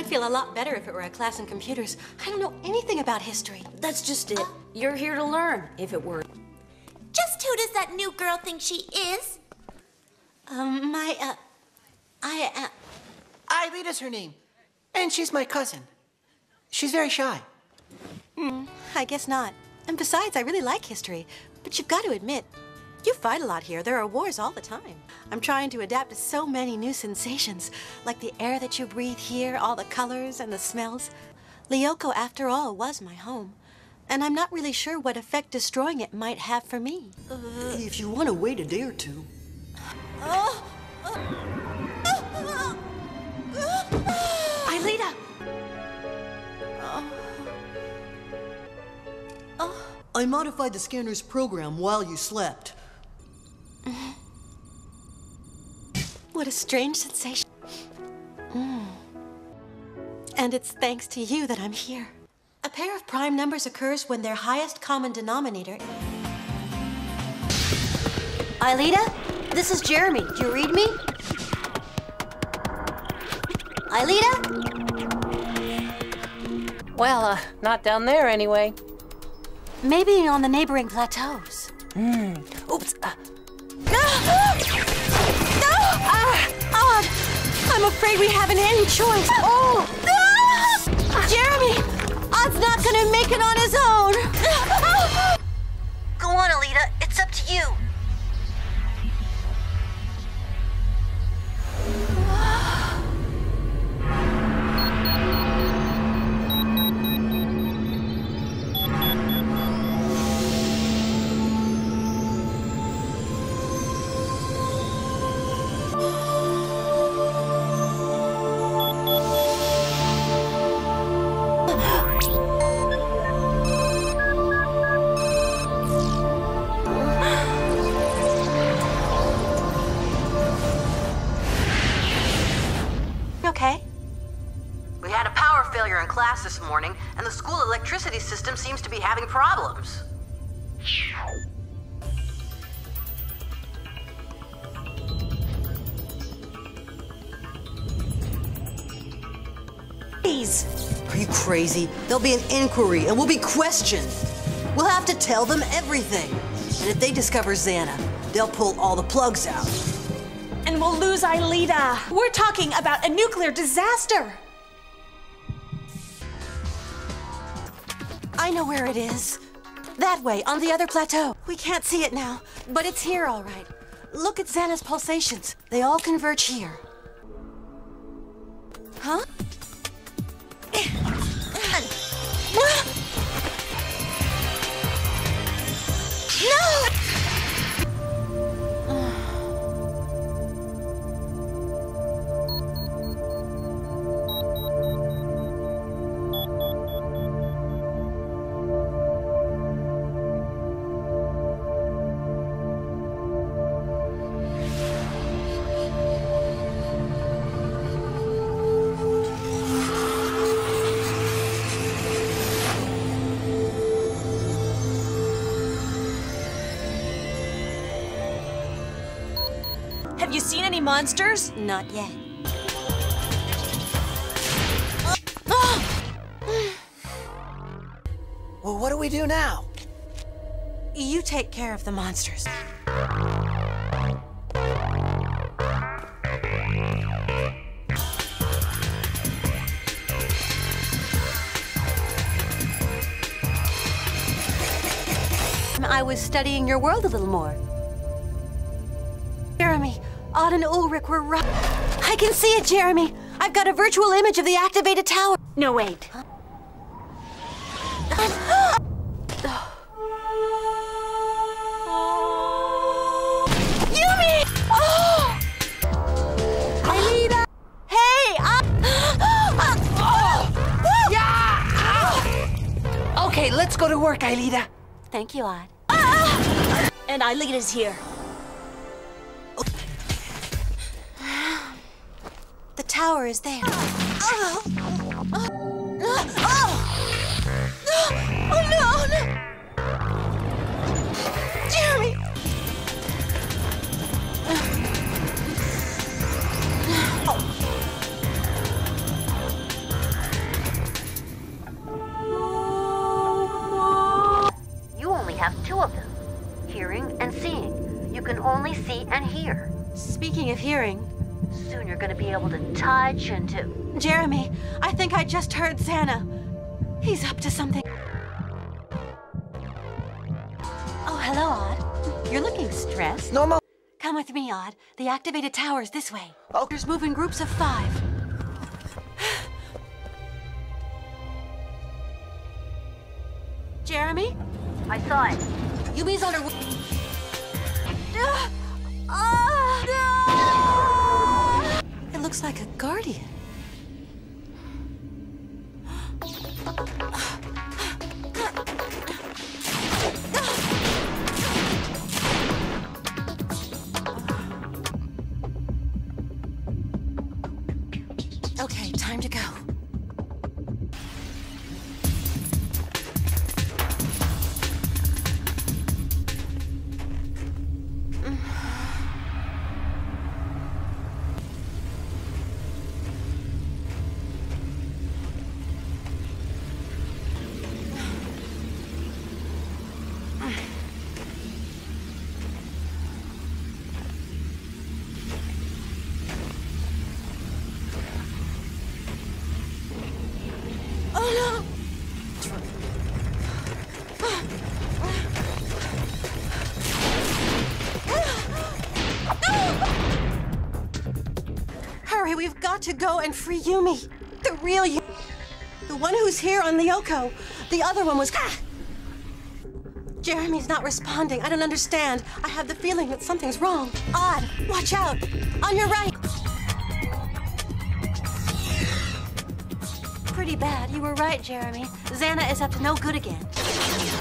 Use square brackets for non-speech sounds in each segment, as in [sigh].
I'd feel a lot better if it were a class in computers. I don't know anything about history. That's just it. You're here to learn, if it were. Just who does that new girl think she is? Um, my, uh, I, uh, Aelita's her name. And she's my cousin. She's very shy. I guess not. And besides, I really like history. But you've got to admit, you fight a lot here. There are wars all the time. I'm trying to adapt to so many new sensations, like the air that you breathe here, all the colors and the smells. Lyoko, after all, was my home. And I'm not really sure what effect destroying it might have for me. Uh, if you want to wait a day or two. [gasps] Aelita! I modified the scanner's program while you slept. What a strange sensation. Mm. And it's thanks to you that I'm here. A pair of prime numbers occurs when their highest common denominator. Aelita? This is Jeremy. Do you read me? Aelita? Well, uh, not down there anyway. Maybe on the neighboring plateaus. Hmm. Oops. Uh, I'm afraid we haven't any choice. Oh! Jeremy! Odd's not gonna make it on seems to be having problems. Please. Are you crazy? There'll be an inquiry and we'll be questioned. We'll have to tell them everything. And if they discover Xana, they'll pull all the plugs out. And we'll lose Aelita. We're talking about a nuclear disaster. I know where it is. That way, on the other plateau. We can't see it now, but it's here all right. Look at Xana's pulsations. They all converge here. Huh? [coughs] No! Monsters? Not yet. [sighs] Well, what do we do now? You take care of the monsters. I was studying your world a little more. Odd and Ulrich were right. I can see it, Jeremy. I've got a virtual image of the activated tower. No, wait. [gasps] Yumi! [gasps] Oh! Aelita! Hey! I... [gasps] Okay, let's go to work, Aelita. Thank you, Odd. And Aelita's here. The tower is there. Oh, no, oh, no! Oh, to touch and to. Jeremy, I think I just heard Xana. He's up to something. Oh, hello, Odd. You're looking stressed. Normal. Come with me, Odd. The activated tower's this way. Oh. There's moving groups of five. [sighs] Jeremy? I saw it. Yumi's under. It looks like a guardian. Okay, time to go. To go and free Yumi. The real Yumi. The one who's here on Lyoko. The other one was. Ah! Jeremy's not responding. I don't understand. I have the feeling that something's wrong. Odd, watch out. On your right. Pretty bad. You were right, Jeremy. Xana is up to no good again.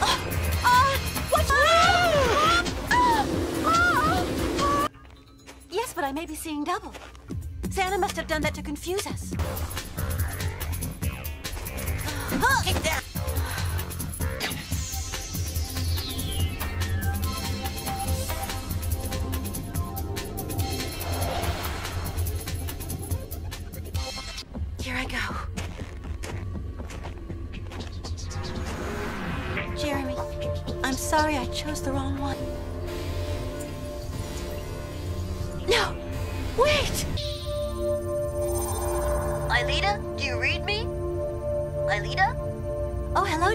Ah! Ah! Watch ah! Ah! Yes, but I may be seeing double. Xana must have done that to confuse us.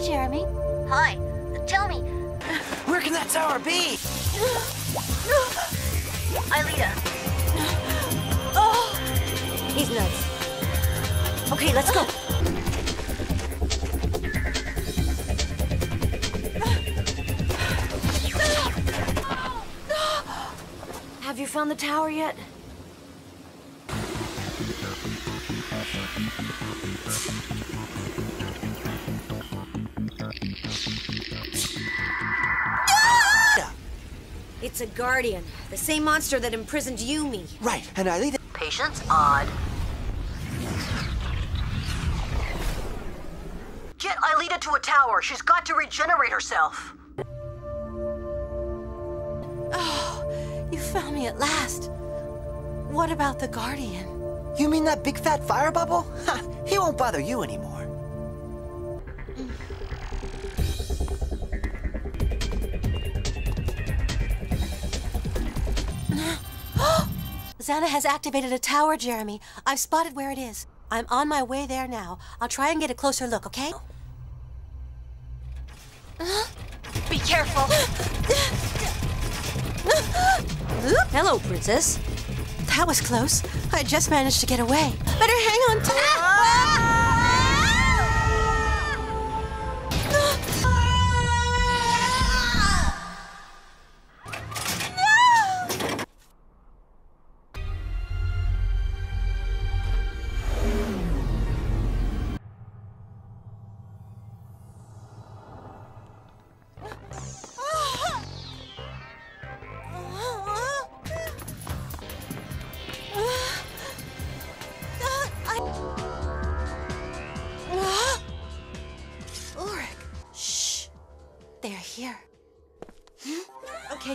Jeremy. Hi. Tell me, Where can that tower be? Aelita. Oh. He's nuts. Okay, let's go. Have you found the tower yet? It's a guardian, the same monster that imprisoned Yumi. Right, and I leave it. Patience odd. Get Aelita to a tower. She's got to regenerate herself. Oh, you found me at last. What about the Guardian? You mean that big fat fire bubble? Ha, [laughs] he won't bother you anymore. Mm. Xana has activated a tower, Jeremy. I've spotted where it is. I'm on my way there now. I'll try and get a closer look, okay? Be careful. Hello, princess. That was close. I just managed to get away. Better hang on tight. Ah!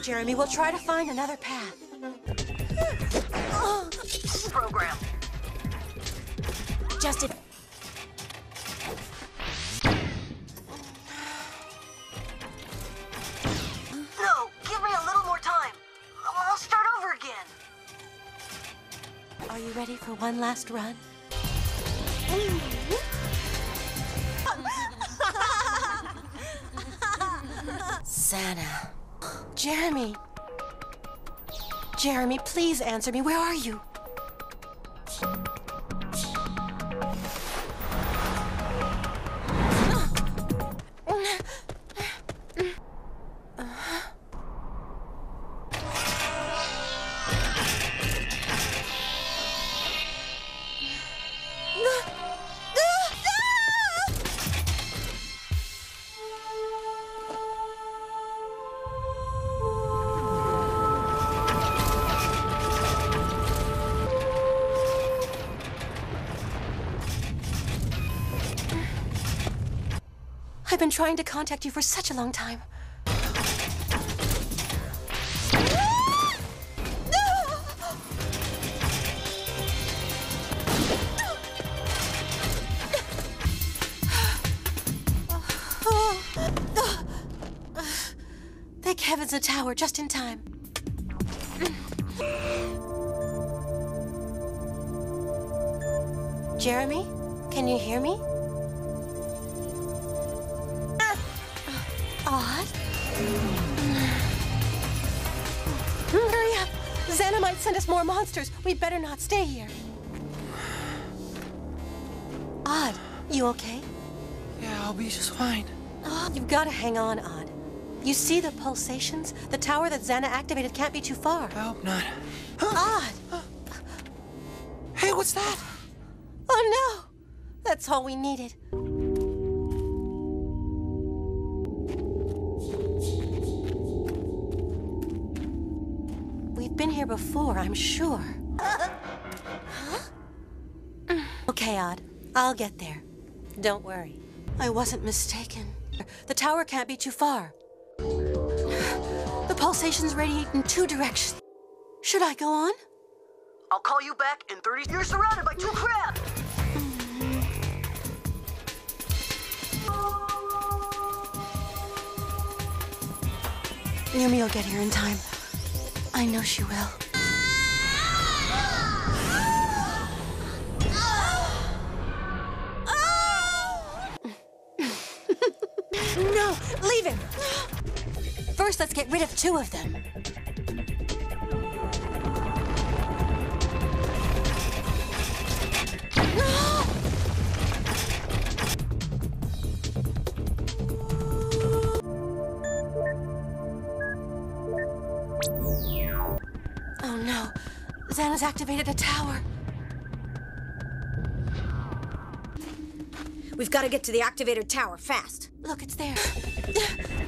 Jeremy. We'll try to find another path. Program. Just No, give me a little more time. I'll start over again. Are you ready for one last run? [laughs] Xana. Jeremy. Jeremy, please answer me. Where are you? I've been trying to contact you for such a long time. Thank heavens a tower just in time. Jeremy, can you hear me? Odd. Hurry up! Xana might send us more monsters. We'd better not stay here. Odd, you okay? Yeah, I'll be just fine. Oh, you've got to hang on, Odd. You see the pulsations? The tower that Xana activated can't be too far. I hope not. Odd! Hey, what's that? Oh no! That's all we needed. We've been here before, I'm sure. Okay, Odd. I'll get there. Don't worry. I wasn't mistaken. The tower can't be too far. The pulsations radiate in two directions. Should I go on? I'll call you back in 30. You're surrounded by two crabs! Yumi will get here in time. I know she will. [laughs] no, leave him. First, let's get rid of two of them. Activated a tower. We've got to get to the activated tower fast. Look, it's there. [laughs]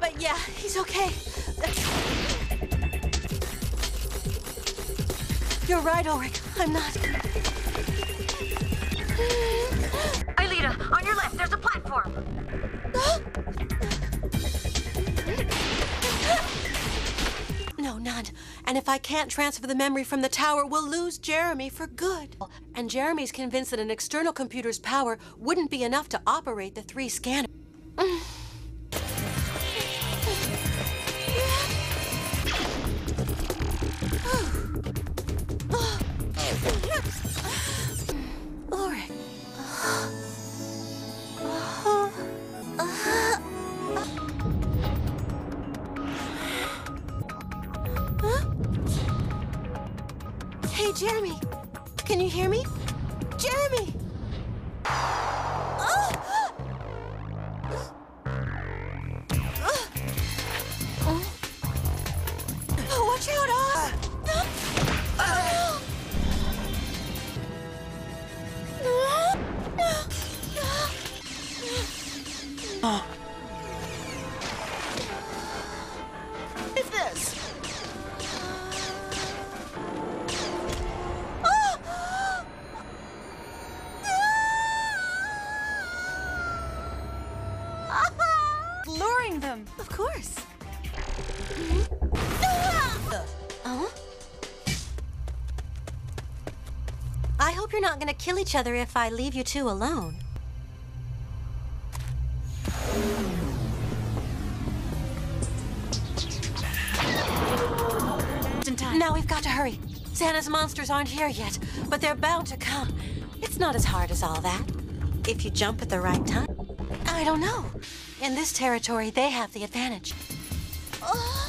but yeah, he's okay. You're right, Ulrich. I'm not. Aelita, on your left, there's a platform. No, none. And if I can't transfer the memory from the tower, we'll lose Jeremy for good. And Jeremy's convinced that an external computer's power wouldn't be enough to operate the three scanners. Not gonna kill each other if I leave you two alone. Now we've got to hurry. Xana's monsters aren't here yet, but they're bound to come. It's not as hard as all that. If you jump at the right time. I don't know. In this territory, they have the advantage. Uh,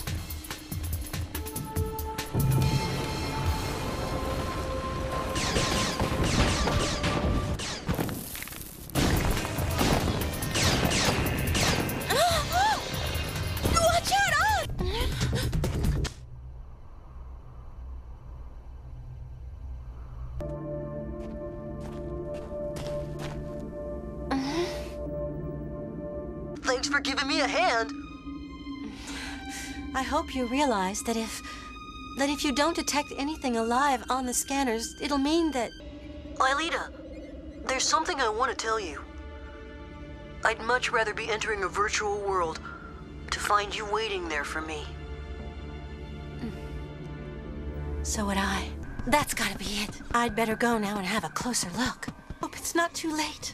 giving me a hand. I hope you realize that if that if you don't detect anything alive on the scanners, it'll mean that Aelita, there's something I want to tell you. I'd much rather be entering a virtual world to find you waiting there for me. so would I. That's gotta be it. I'd better go now and have a closer look. Hope it's not too late.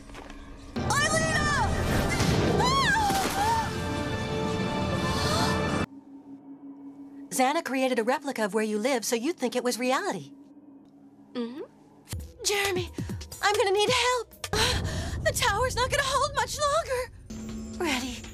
Xana created a replica of where you live so you'd think it was reality. Mm-hmm. Jeremy, I'm gonna need help. The tower's not gonna hold much longer. Ready.